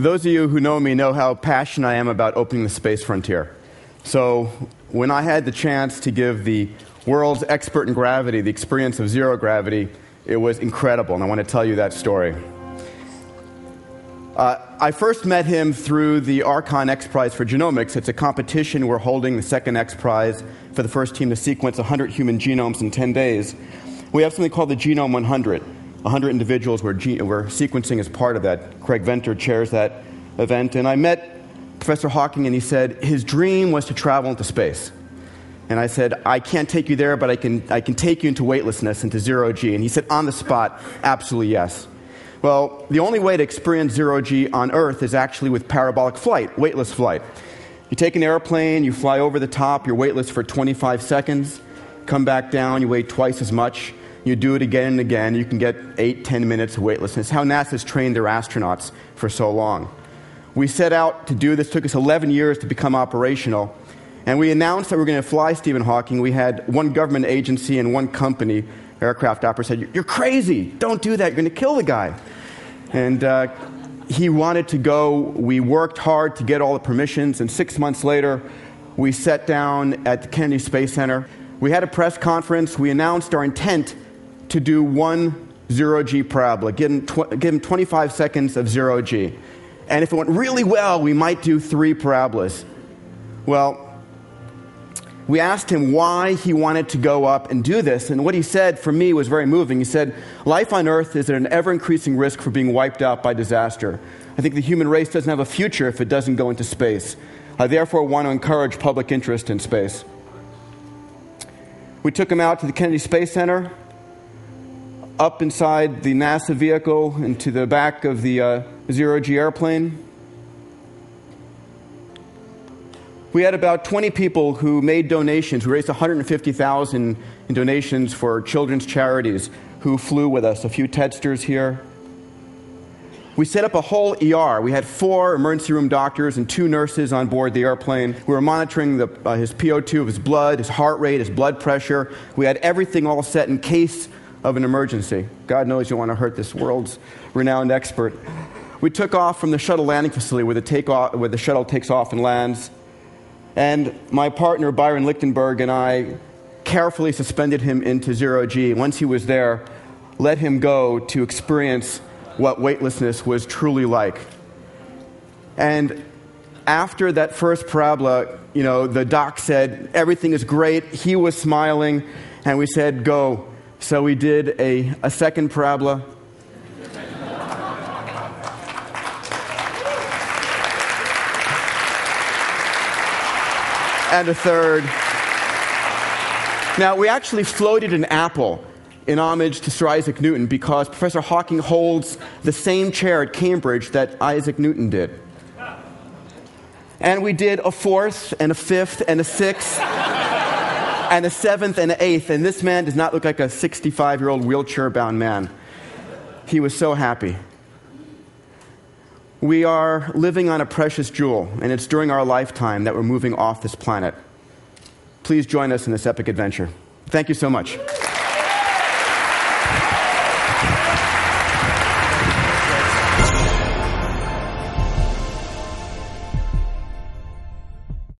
Those of you who know me know how passionate I am about opening the space frontier. So, when I had the chance to give the world's expert in gravity the experience of zero gravity, it was incredible, and I want to tell you that story. Uh, I first met him through the Archon X Prize for Genomics. It's a competition. We're holding the second X Prize for the first team to sequence 100 human genomes in 10 days. We have something called the Genome 100. 100 individuals were, ge- were sequencing as part of that. Craig Venter chairs that event. And I met Professor Hawking, and he said his dream was to travel into space. And I said, I can't take you there, but I can, I can take you into weightlessness, into zero G. And he said, on the spot, absolutely yes. Well, the only way to experience zero G on Earth is actually with parabolic flight, weightless flight. You take an airplane, you fly over the top, you're weightless for 25 seconds, come back down, you weigh twice as much. You do it again and again, you can get eight, ten minutes of weightlessness. How NASA's trained their astronauts for so long. We set out to do this, took us 11 years to become operational. And we announced that we were going to fly Stephen Hawking. We had one government agency and one company, aircraft operator, said, You're crazy. Don't do that. You're going to kill the guy. And uh, he wanted to go. We worked hard to get all the permissions. And six months later, we sat down at the Kennedy Space Center. We had a press conference. We announced our intent to do one zero G parabola, give him, tw- give him 25 seconds of zero G. And if it went really well, we might do three parabolas. Well, we asked him why he wanted to go up and do this, and what he said for me was very moving. He said, Life on Earth is at an ever increasing risk for being wiped out by disaster. I think the human race doesn't have a future if it doesn't go into space. I therefore want to encourage public interest in space. We took him out to the Kennedy Space Center, up inside the NASA vehicle, into the back of the uh, zero G airplane. We had about 20 people who made donations. We raised 150,000 in donations for children's charities who flew with us. A few TEDsters here. We set up a whole ER. We had four emergency room doctors and two nurses on board the airplane. We were monitoring the, uh, his PO2 of his blood, his heart rate, his blood pressure. We had everything all set in case of an emergency. God knows you want to hurt this world's renowned expert. We took off from the shuttle landing facility where the, takeoff, where the shuttle takes off and lands. And my partner, Byron Lichtenberg, and I carefully suspended him into zero G. Once he was there, let him go to experience what weightlessness was truly like. And after that first parabola, you know, the doc said, everything is great. He was smiling, and we said, go. So we did a, a second parabola. and a third. Now, we actually floated an apple in homage to Sir Isaac Newton because Professor Hawking holds the same chair at Cambridge that Isaac Newton did. And we did a fourth and a fifth and a sixth and a seventh and an eighth, and this man does not look like a 65 year old wheelchair bound man. He was so happy. We are living on a precious jewel, and it's during our lifetime that we're moving off this planet. Please join us in this epic adventure. Thank you so much.